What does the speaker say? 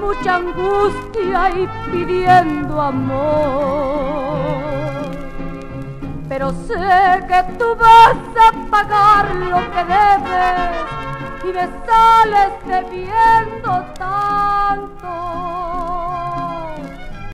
mucha angustia y pidiendo amor. Pero sé que tú vas a pagar lo que debes y me sales de bien